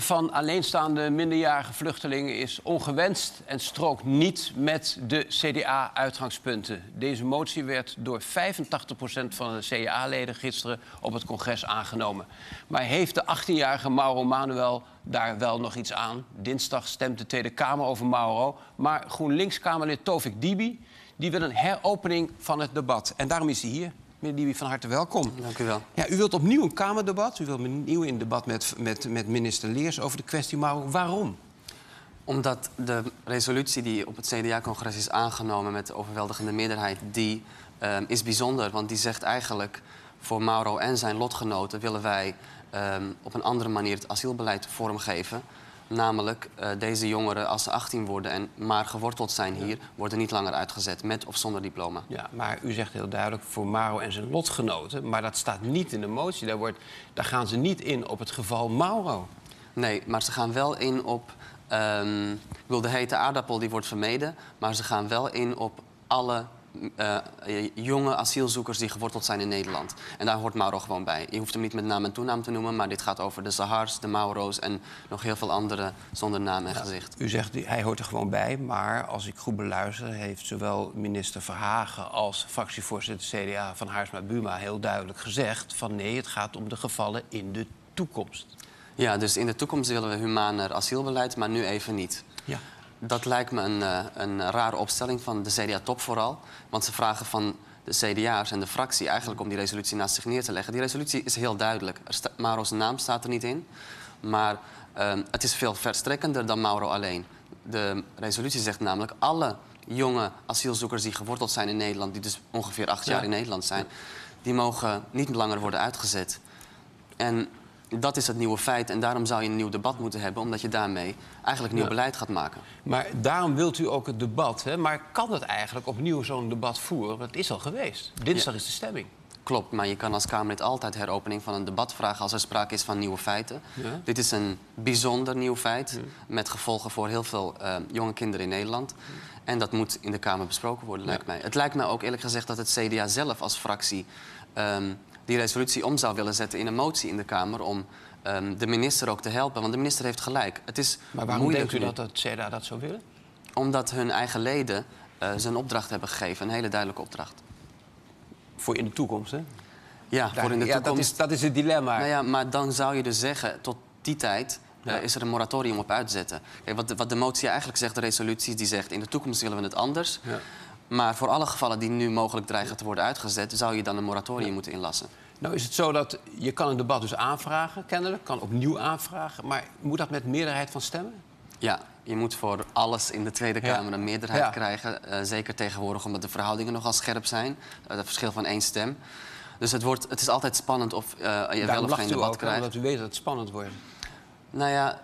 van alleenstaande minderjarige vluchtelingen is ongewenst en strookt niet met de CDA-uitgangspunten. Deze motie werd door 85% van de CDA-leden gisteren op het congres aangenomen. Maar heeft de 18-jarige Mauro Manuel daar wel nog iets aan? Dinsdag stemt de Tweede Kamer over Mauro. Maar GroenLinks-Kamerlid Tovik Dibi die wil een heropening van het debat. En daarom is hij hier. Meneer Dibi, van harte welkom. Dank u wel. Ja, u wilt opnieuw een Kamerdebat. U wilt opnieuw in debat met, met, met minister Leers over de kwestie. Maar waarom? Omdat de resolutie die op het CDA-congres is aangenomen... met de overweldigende meerderheid, die uh, is bijzonder. Want die zegt eigenlijk... voor Mauro en zijn lotgenoten willen wij uh, op een andere manier het asielbeleid vormgeven... Namelijk, uh, deze jongeren, als ze 18 worden en maar geworteld zijn hier... worden niet langer uitgezet, met of zonder diploma. Ja, maar u zegt heel duidelijk voor Mauro en zijn lotgenoten... maar dat staat niet in de motie. Daar, wordt, daar gaan ze niet in op het geval Mauro. Nee, maar ze gaan wel in op... Um, ik bedoel, de hete aardappel die wordt vermeden... maar ze gaan wel in op alle uh, jonge asielzoekers die geworteld zijn in Nederland. En daar hoort Mauro gewoon bij. Je hoeft hem niet met naam en toenaam te noemen, maar dit gaat over de Sahars, de Mauro's en nog heel veel andere zonder naam en gezicht. U zegt hij hoort er gewoon bij, maar als ik goed beluister, heeft zowel minister Verhagen als fractievoorzitter CDA van Haarsma Buma heel duidelijk gezegd: van nee, het gaat om de gevallen in de toekomst. Ja, dus in de toekomst willen we humaner asielbeleid, maar nu even niet. Ja. Dat lijkt me een, uh, een rare opstelling van de CDA-top vooral. Want ze vragen van de CDA's en de fractie eigenlijk om die resolutie naast zich neer te leggen. Die resolutie is heel duidelijk. Mauro's naam staat er niet in. Maar uh, het is veel verstrekkender dan Mauro alleen. De resolutie zegt namelijk alle jonge asielzoekers die geworteld zijn in Nederland... die dus ongeveer acht jaar in Nederland zijn... die mogen niet langer worden uitgezet. En dat is het nieuwe feit en daarom zou je een nieuw debat moeten hebben... omdat je daarmee eigenlijk nieuw beleid gaat maken. Maar daarom wilt u ook het debat, hè? Maar kan het eigenlijk opnieuw zo'n debat voeren? Want het is al geweest. Dinsdag is de stemming. Klopt, maar je kan als Kamerlid altijd heropening van een debat vragen... als er sprake is van nieuwe feiten. Ja. Dit is een bijzonder nieuw feit... met gevolgen voor heel veel uh, jonge kinderen in Nederland. En dat moet in de Kamer besproken worden, lijkt mij. Het lijkt mij ook eerlijk gezegd dat het CDA zelf als fractie... Um, die resolutie om zou willen zetten in een motie in de Kamer... om um, de minister ook te helpen. Want de minister heeft gelijk. Het is maar waarom denkt u dat het CDA dat zou willen? Omdat hun eigen leden uh, zijn opdracht hebben gegeven. Een hele duidelijke opdracht. Voor in de toekomst, hè? Ja, voor in de ja, toekomst. Dat is, dat is het dilemma. Nou ja, maar dan zou je dus zeggen, tot die tijd... Ja. Uh, is er een moratorium op uitzetten. Kijk, wat, de, wat de motie eigenlijk zegt, de resolutie, die zegt... in de toekomst willen we het anders. Ja. Maar voor alle gevallen die nu mogelijk dreigen te worden uitgezet... zou je dan een moratorium ja. moeten inlassen. Nou is het zo dat je kan een debat dus aanvragen, kennelijk. Kan opnieuw aanvragen. Maar moet dat met meerderheid van stemmen? Ja, je moet voor alles in de Tweede Kamer ja. een meerderheid ja. krijgen. Uh, zeker tegenwoordig omdat de verhoudingen nogal scherp zijn. Uh, het verschil van één stem. Dus het, wordt, het is altijd spannend of uh, je Daarom wel of geen debat ook, krijgt. Omdat u weet dat het spannend wordt. Nou ja,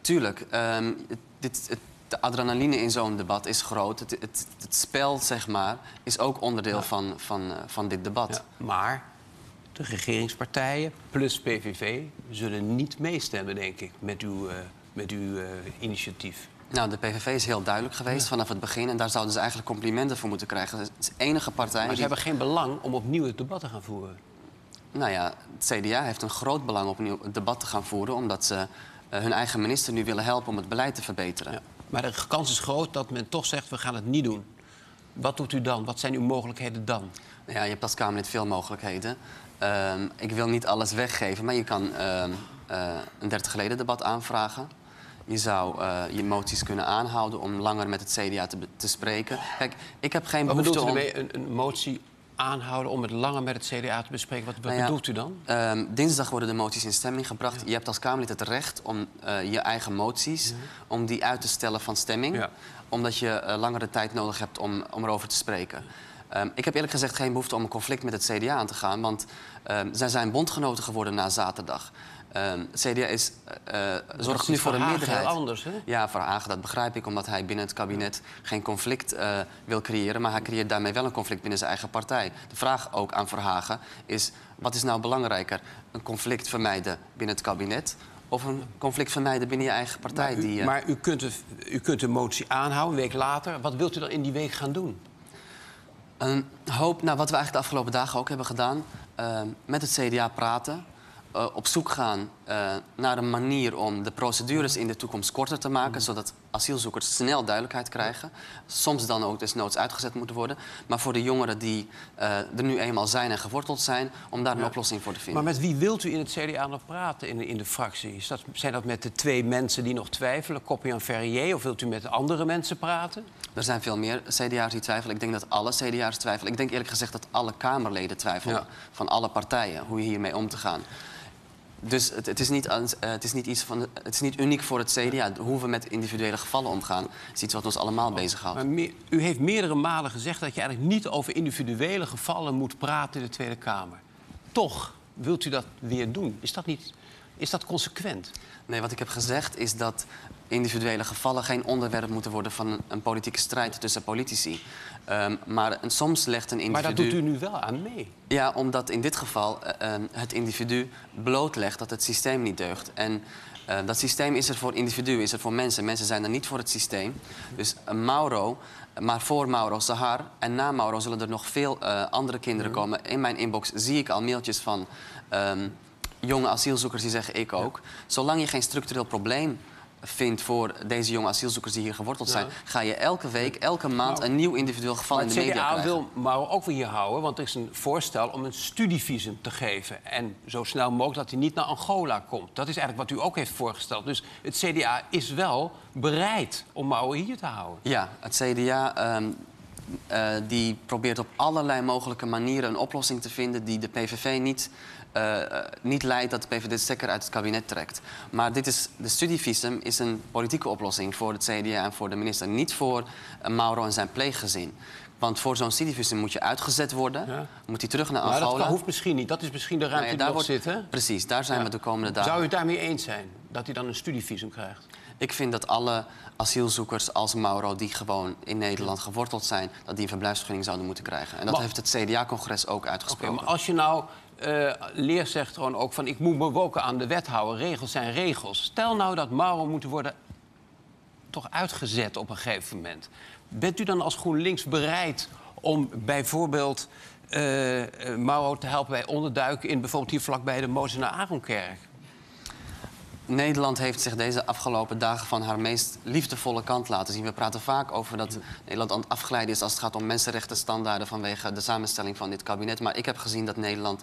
tuurlijk. Um, dit, het, de adrenaline in zo'n debat is groot. Het, het, het, spel, zeg maar, is ook onderdeel ja. van, van, van dit debat. Ja, maar de regeringspartijen plus PVV zullen niet meestemmen, denk ik, met uw, uh, met uw uh, initiatief. Nou, de PVV is heel duidelijk geweest ja. vanaf het begin. En daar zouden ze eigenlijk complimenten voor moeten krijgen. Het is de enige partij... Maar ze die... hebben geen belang om opnieuw het debat te gaan voeren. Nou ja, het CDA heeft een groot belang om opnieuw het debat te gaan voeren... omdat ze uh, hun eigen minister nu willen helpen om het beleid te verbeteren. Ja. Maar de kans is groot dat men toch zegt, we gaan het niet doen. Wat doet u dan? Wat zijn uw mogelijkheden dan? Ja, je hebt als Kamerlid veel mogelijkheden. Uh, ik wil niet alles weggeven, maar je kan uh, uh, een 30 geleden debat aanvragen. Je zou uh, je moties kunnen aanhouden om langer met het CDA te, te spreken. Kijk, ik heb geen wat bedoelt u om... een, een, motie aanhouden om het langer met het CDA te bespreken? Wat, wat nou ja, bedoelt u dan? Uh, dinsdag worden de moties in stemming gebracht. Ja. Je hebt als Kamerlid het recht om uh, je eigen moties... Ja. om die uit te stellen van stemming. Omdat je uh, langere tijd nodig hebt om, om erover te spreken. Um, ik heb eerlijk gezegd geen behoefte om een conflict met het CDA aan te gaan. Want um, zij zijn bondgenoten geworden na zaterdag. Het CDA is, uh, zorgt nu voor een meerderheid. Heel anders, hè? Ja, voor Hagen, dat begrijp ik. Omdat hij binnen het kabinet geen conflict uh, wil creëren. Maar hij creëert daarmee wel een conflict binnen zijn eigen partij. De vraag ook aan Verhagen is... wat is nou belangrijker? Een conflict vermijden binnen het kabinet... of een conflict vermijden binnen je eigen partij? Maar u, die, maar u, kunt de, u kunt de motie aanhouden, een week later. Wat wilt u dan in die week gaan doen? Een hoop, nou, wat we eigenlijk de afgelopen dagen ook hebben gedaan... Uh, met het CDA praten eh, op zoek gaan eh, naar een manier om de procedures in de toekomst korter te maken, zodat asielzoekers snel duidelijkheid krijgen. Soms dan ook desnoods uitgezet moeten worden. Maar voor de jongeren die eh, er nu eenmaal zijn en geworteld zijn, om daar een oplossing voor te vinden. Maar met wie wilt u in het CDA nog praten in de, in de fractie? Is dat, zijn dat met de twee mensen die nog twijfelen, Koppian Ferrier, of wilt u met andere mensen praten? Er zijn veel meer CDA's die twijfelen. Ik denk dat alle CDA's twijfelen. Ik denk eerlijk gezegd dat alle Kamerleden twijfelen. Van alle partijen, hoe je hiermee om te gaan. Dus het, het, is niet, uh, het, is niet iets van, het is niet uniek voor het CDA. Hoe we met individuele gevallen omgaan, is iets wat ons allemaal oh, bezighoudt. Maar u heeft meerdere malen gezegd dat je eigenlijk niet over individuele gevallen moet praten in de Tweede Kamer. Toch wilt u dat weer doen. Is dat niet is dat consequent? Nee, wat ik heb gezegd is dat individuele gevallen geen onderwerp moeten worden van een, een politieke strijd tussen politici. Um, maar en soms legt een individu... Maar daar doet u nu wel aan mee. Ja, omdat in dit geval uh, het individu blootlegt dat het systeem niet deugt. En uh, dat systeem is er voor individuen, is er voor mensen. Mensen zijn er niet voor het systeem. Dus uh, Mauro, maar voor Mauro Sahar en na Mauro zullen er nog veel andere kinderen mhm. komen. In mijn inbox zie ik al mailtjes van... Um, jonge asielzoekers die zeggen ik ook. Zolang je geen structureel probleem vindt voor deze jonge asielzoekers die hier geworteld zijn... ga je elke week, elke maand nou, een nieuw individueel geval in de media krijgen. het CDA wil maar ook weer hier houden, want er is een voorstel om een studievisum te geven. En zo snel mogelijk dat hij niet naar Angola komt. Dat is eigenlijk wat u ook heeft voorgesteld. Dus het CDA is wel bereid om Mouwen hier te houden. Ja, het CDA... Um, uh, die probeert op allerlei mogelijke manieren een oplossing te vinden die de PVV niet uh, niet leidt dat de PVV stekker uit het kabinet trekt. Maar dit is, de studievisum is een politieke oplossing voor het CDA en voor de minister. Niet voor uh, Mauro en zijn pleeggezin. Want voor zo'n studievisum moet je uitgezet worden. Moet hij terug naar Angola. Maar dat hoeft misschien niet. Dat is misschien de ruimte daar wordt, zit, Precies, daar zijn we de komende dagen. Zou u het daarmee eens zijn? Dat hij dan een studievisum krijgt? Ik vind dat alle asielzoekers als Mauro... die gewoon in Nederland geworteld zijn... dat die een verblijfsvergunning zouden moeten krijgen. En dat heeft het CDA-congres ook uitgesproken. Okay, maar als je nou uh, Leer zegt gewoon ook van... ik moet me woken aan de wet houden. Regels zijn regels. Stel nou dat Mauro moet worden toch uitgezet op een gegeven moment. Bent u dan als GroenLinks bereid om bijvoorbeeld uh, Mauro te helpen bij onderduiken... in bijvoorbeeld hier vlakbij de Mozenaar Aronkerk? Nederland heeft zich deze afgelopen dagen van haar meest liefdevolle kant laten zien. We praten vaak over dat Nederland aan het afglijden is als het gaat om mensenrechtenstandaarden vanwege de samenstelling van dit kabinet. Maar ik heb gezien dat Nederland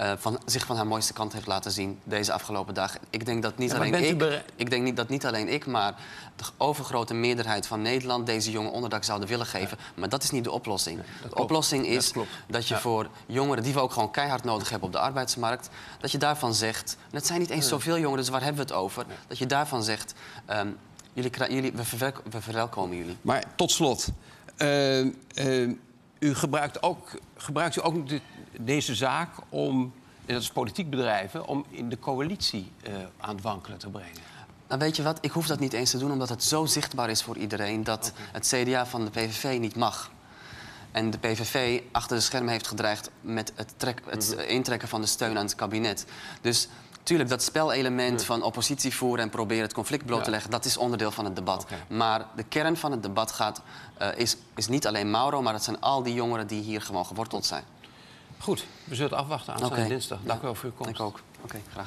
uh, van, zich van haar mooiste kant heeft laten zien deze afgelopen dagen. Ik denk dat niet alleen ik, ik denk niet dat niet alleen ik, maar de overgrote meerderheid van Nederland deze jongen onderdak zouden willen geven. Maar dat is niet de oplossing. de oplossing is dat, je voor jongeren die we ook gewoon keihard nodig hebben op de arbeidsmarkt, dat je daarvan zegt, en het zijn niet eens zoveel jongeren, dus waar hebben we het over? Dat je daarvan zegt, um, jullie, jullie, we, verwelk, we verwelkomen jullie. Maar tot slot, uh, uh, u gebruikt ook, gebruikt u ook deze zaak om, en dat is politiek bedrijven, om in de coalitie uh, aan het wankelen te brengen? Nou, weet je wat? Ik hoef dat niet eens te doen, omdat het zo zichtbaar is voor iedereen dat het CDA van de PVV niet mag. En de PVV achter de schermen heeft gedreigd met het, trek, het mhm. intrekken van de steun aan het kabinet. Dus tuurlijk, dat spelelement van oppositie voeren en proberen het conflict bloot te leggen, dat is onderdeel van het debat. Maar de kern van het debat gaat, uh, is, is niet alleen Mauro, maar het zijn al die jongeren die hier gewoon geworteld zijn. Goed, we zullen het afwachten aan okay. dinsdag. Dank u wel voor uw komst. Ik ook. Oké, graag gedaan.